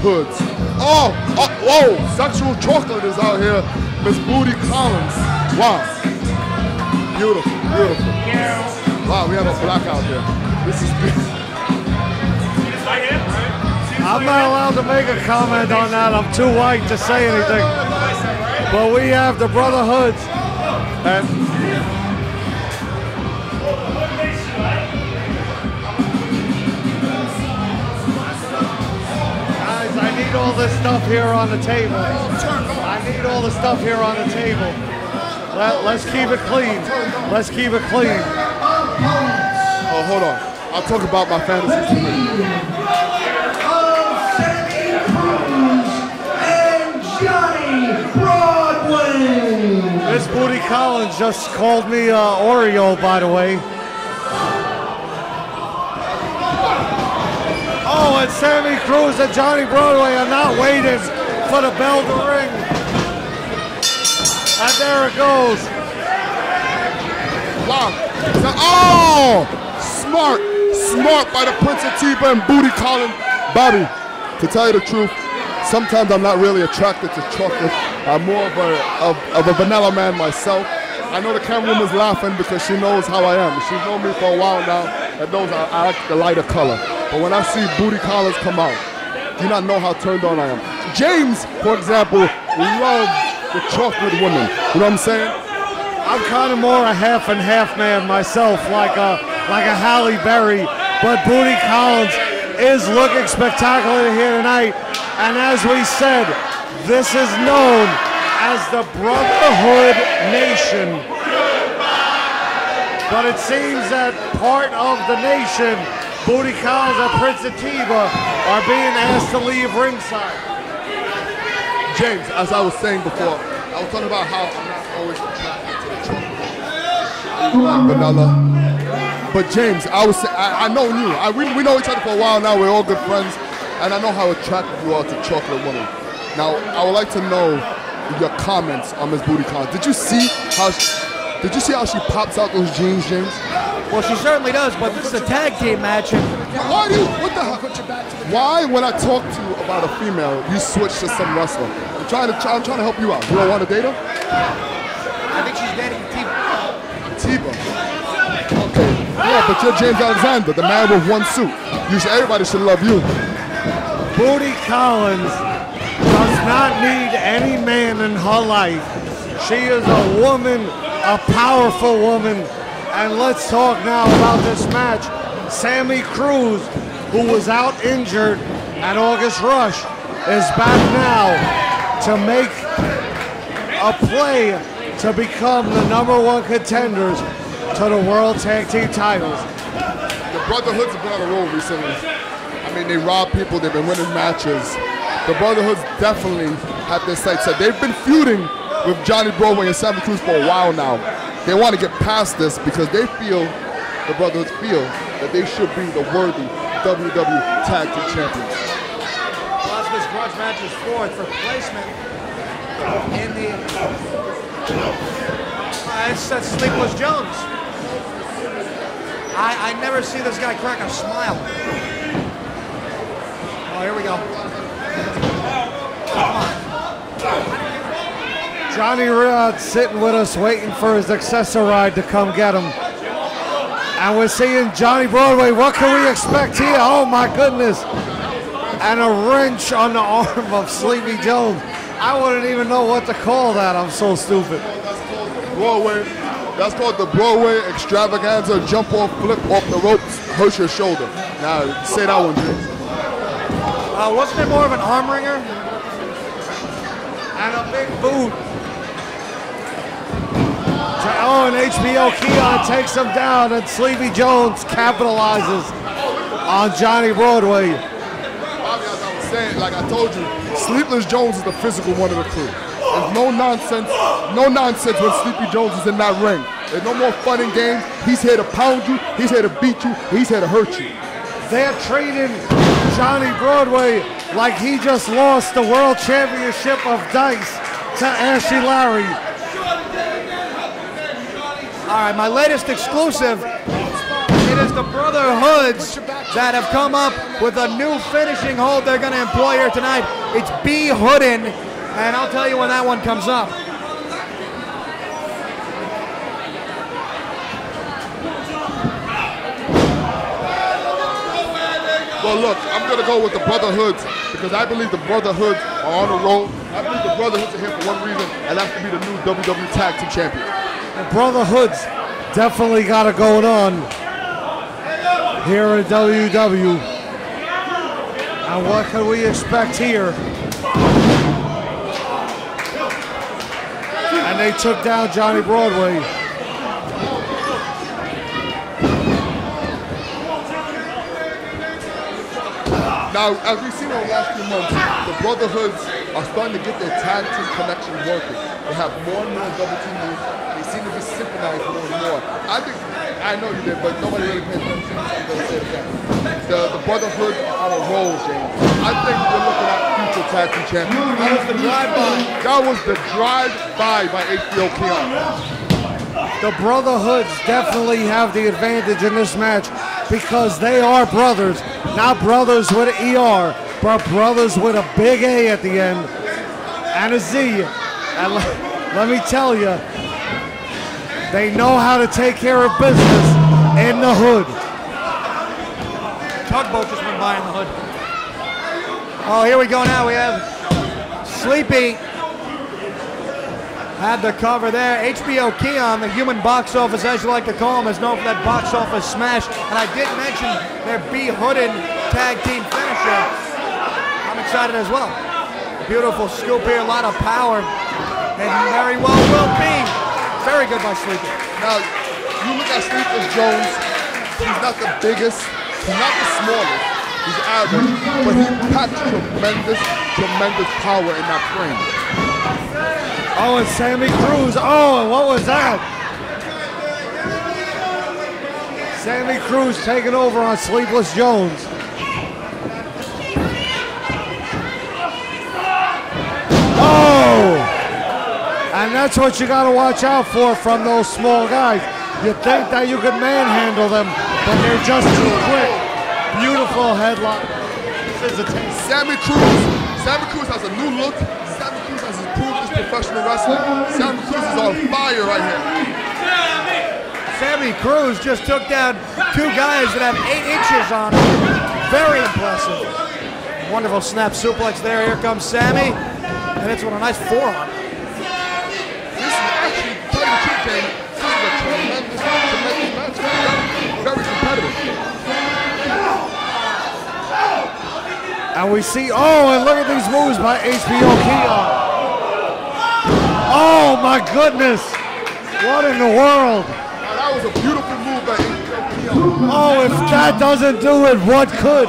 hoods. Oh, oh, whoa, sexual chocolate is out here. Miss Booty Collins. Wow. Beautiful, beautiful. Wow, we have a blackout here. This is beautiful. I'm not allowed to make a comment on that. I'm too white to say anything. But we have the Brotherhoods. And need all this stuff here on the table. I need all the stuff here on the table. Let, let's keep it clean. Let's keep it clean. Oh, hold on. I'll talk about my fantasies tonight. Johnny Broadway. Miss Booty Collins just called me uh, Oreo, by the way. And Sammy Cruz and Johnny Broadway are not waiting for the bell to ring. And there it goes. Wow. Oh, smart, smart by the Prince Atiba and Booty Collins. Bobby, to tell you the truth, sometimes I'm not really attracted to chocolate. I'm more of a, of, of a vanilla man myself. I know the camerawoman is laughing because she knows how I am. She's known me for a while now and knows I, I like the lighter color. But when I see Booty Collins come out, do not know how turned on I am. James, for example, loves the chocolate woman. You know what I'm saying? I'm kind of more a half and half man myself, like a like a Halle Berry. But Booty Collins is looking spectacular here tonight. And as we said, this is known as the Brotherhood Nation. But it seems that part of the nation, Booty Collins and Prince Atiba, are being asked to leave ringside. James, as I was saying before, I was talking about how I'm not always attracted to the chocolate. Vanilla. But James, I was I, I know you. I we, we know each other for a while now. We're all good friends, and I know how attracted you are to chocolate woman. Now, I would like to know your comments on Miss Booty Collins. Did you see how? She, did you see how she pops out those jeans, James? Well, she certainly does, but this is a tag team match. Why do you? What the hell? Why, when I talk to you about a female, you switch to some wrestler? I'm trying to. I'm trying to help you out. You don't want to date her? I think she's dating Tiba. Tiba. Okay. Yeah, but you're James Alexander, the man with one suit. You should, everybody should love you. Booty Collins does not need any man in her life. She is a woman, a powerful woman. And let's talk now about this match. Sammy Cruz, who was out injured at August Rush, is back now to make a play to become the number one contenders to the World Tag Team titles. The Brotherhoods have been on a roll recently. I mean, they rob people. They've been winning matches. The Brotherhoods definitely have their sights set. They've been feuding with Johnny Broadway and Sammy Cruz for a while now. They want to get past this because they feel, the Brotherhoods feel, that they should be the worthy WUW Tag Team Champions. Plus, this grudge match is for placement in the. Uh, it's that Sleepless Jones. I, I never see this guy crack a smile. Oh, here we go. Johnny Rod sitting with us waiting for his accessor ride to come get him. And we're seeing Johnny Broadway. What can we expect here? Oh my goodness. And a wrench on the arm of Sleepy Jones. I wouldn't even know what to call that. I'm so stupid. Broadway, that's called the Broadway Extravaganza Jump Off Flip Off the Ropes, hurt your shoulder. Now, say that one, James. Uh, wasn't it more of an arm wringer? And a big boot. Oh, and HBO Keon takes him down, and Sleepy Jones capitalizes on Johnny Broadway. Bobby, as I was saying, like I told you, Sleepless Jones is the physical one of the crew. There's no nonsense, no nonsense when Sleepy Jones is in that ring. There's no more fun and games. He's here to pound you, he's here to beat you, he's here to hurt you. They're treating Johnny Broadway like he just lost the world championship of dice to Ashley Larry. All right, my latest exclusive. It is the Brotherhoods that have come up with a new finishing hold they're going to employ here tonight. It's B. Hoodin, and I'll tell you when that one comes up. Well, look, I'm gonna go with the Brotherhoods because I believe the Brotherhoods are on a roll. I believe the Brotherhoods are here for one reason, and that's to be the new WUW Tag Team Champion. The Brotherhoods definitely got it going on here in WW. And what can we expect here? And they took down Johnny Broadway. Now, as we've seen over the last few months, the Brotherhoods are starting to get their tag team connection working. They have more and more double team moves. They seem to be synchronized more and more. I think, I know you did, but nobody really pays attention. I'm going to say it again. The, the Brotherhood are on a roll, James. I think we're looking at future tag team champions. That was the drive-by. That was the drive-by by HBO Keon. The Brotherhoods definitely have the advantage in this match because they are brothers, not brothers with an ER, but brothers with a big A at the end and a Z. And le- let me tell you, they know how to take care of business in the hood. Tugboat just went by in the hood. Oh, here we go now. We have Sleepy had the cover there. HBO Keon, the human box office, as you like to call him, is known for that box office smash. And I did mention their B Hoodin tag team finisher. Excited as well. Beautiful scoop here, a lot of power, and very well will be. Very good by Sleepy. Now, you look at Sleepless Jones, he's not the biggest, he's not the smallest, he's average, but he packs tremendous, tremendous power in that frame. Oh, and Sammy Cruz. Oh, what was that? Sammy Cruz taking over on Sleepless Jones. Oh! And that's what you got to watch out for from those small guys. You think that you could manhandle them, but they're just too quick. Beautiful headlock. This is a taste. Sammy Cruz, Sammy Cruz has a new look. Sammy Cruz has improved his professional wrestling. Sammy Cruz is on fire right here. Sammy Cruz just took down two guys that have eight inches on him. Very impressive. Wonderful snap suplex there. Here comes Sammy. And it's with a nice forearm. This is actually, to tell you the truth, James, this is a tremendous, tremendous match. Very, very competitive. And we see, oh, and look at these moves by HBO Keon. Oh my goodness. What in the world? Now, that was a beautiful move by HBO Keon. Oh, if that doesn't do it, what could?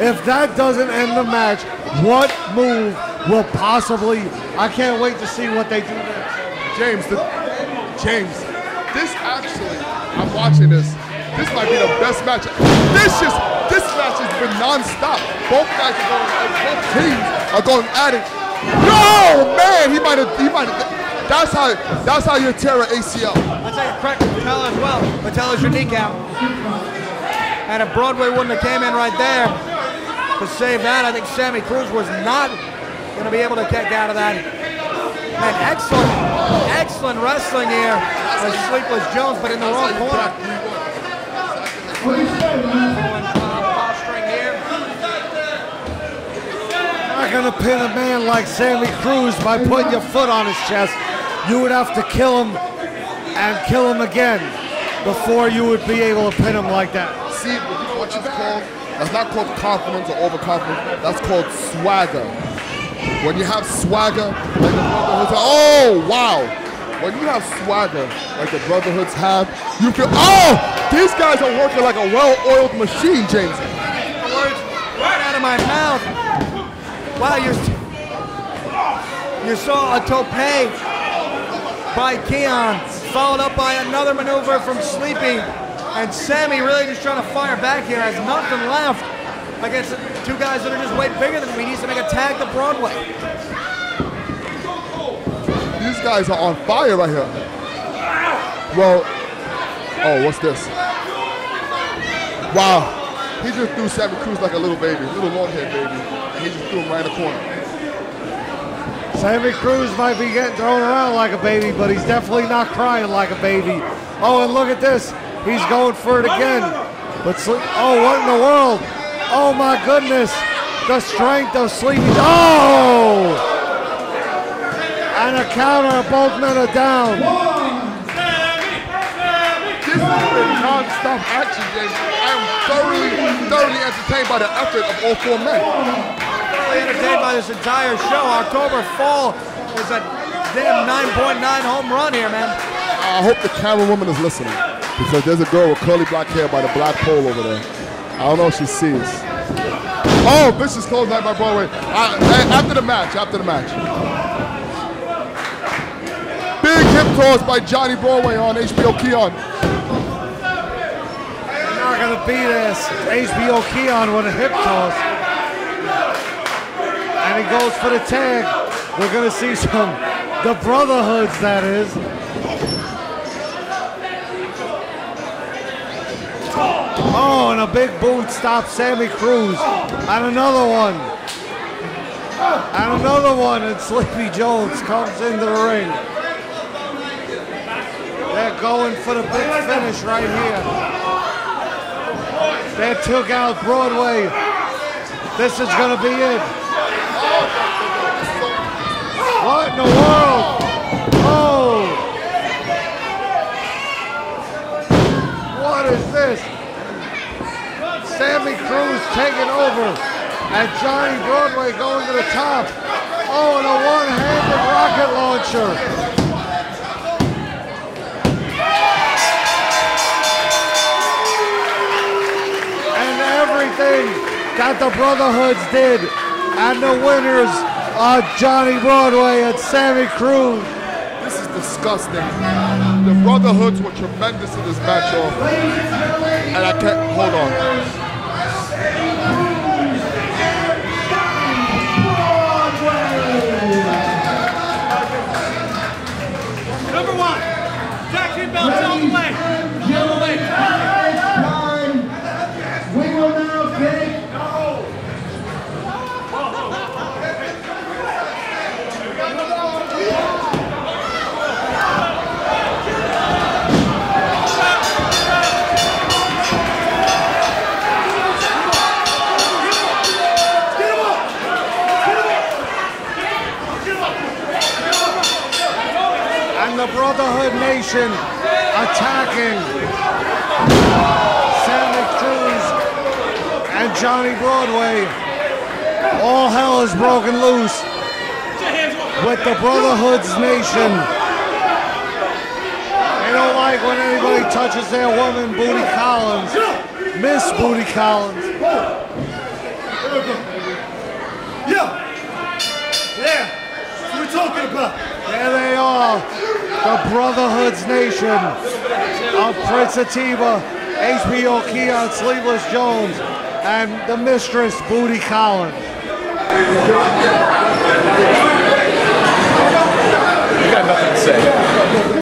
If that doesn't end the match, what move will possibly? I can't wait to see what they do next. James, the, James, this actually, I'm watching this. This might be the best match. This just, match has been non-stop. Both guys are going, both teams are going at it. No, man, he might have, he might have. That's how, that's how you tear an ACL. Let's say crack Patella as well. Patella's your kneecap. And if Broadway wouldn't have came in right there to save that, I think Sammy Cruz was not going to be able to kick out of that. Man, excellent, excellent wrestling here with Sleepless Jones, but in the wrong corner. Posturing here. Not gonna pin a man like Sammy Cruz by putting your foot on his chest. You would have to kill him and kill him again before you would be able to pin him like that. See, you know what that's called? That's not called confidence or overconfidence. That's called swagger. When you have swagger, like the Brotherhoods have, oh, wow. When you have swagger, like the Brotherhoods have, you feel, oh, these guys are working like a well-oiled machine, James. Words right out of my mouth. Wow, you you saw a tope by Keon, followed up by another maneuver from Sleepy, and Sammy really just trying to fire back here. Has nothing left against two guys that are just way bigger than him. He needs to make a tag to Broadway. These guys are on fire right here. Well, oh, what's this? Wow. He just threw Sammy Cruz like a little baby, little long baby. He just threw him right in the corner. Sammy Cruz might be getting thrown around like a baby, but he's definitely not crying like a baby. Oh, and look at this. He's going for it again. But oh, what in the world? Oh my goodness. The strength of Sleepy. Oh! And a counter. Both men are down. This has been non-stop action, James. I am thoroughly, thoroughly entertained by the effort of all four men. Really entertained by this entire show. October Fall is a damn 9.9 home run here, man. I hope the camera woman is listening because there's a girl with curly black hair by the black pole over there. I don't know if she sees. Oh, vicious clothesline by Broadway. A- after the match, after the match. Big hip toss by Johnny Broadway on HBO Keon. You're not gonna beat this. HBO Keon with a hip toss. And he goes for the tag. We're gonna see some the brotherhoods that is. Oh, and a big boot stops Sammy Cruz. And another one. And another one, and Sleepy Jones comes into the ring. They're going for the big finish right here. They took out Broadway. This is gonna be it. What in the world? Oh! What is this? Sammy Cruz taking over. And Johnny Broadway going to the top. Oh, and a one-handed rocket launcher. and everything that the Brotherhoods did. And the winners are Johnny Broadway and Sammy Cruz. This is disgusting. The Brotherhoods were tremendous in this match off. And I can't, hold on. The Brotherhood Nation attacking Sammy Cruz and Johnny Broadway. All hell is broken loose with the Brotherhood's Nation. They don't like when anybody touches their woman, Booty Collins. Miss Booty Collins. Yeah. Yeah. What are we talking about? There they are, the Brotherhood's Nation of Prince Atiba, HBO Keon Sleepless Jones, and the mistress Booty Collins. You got nothing to say.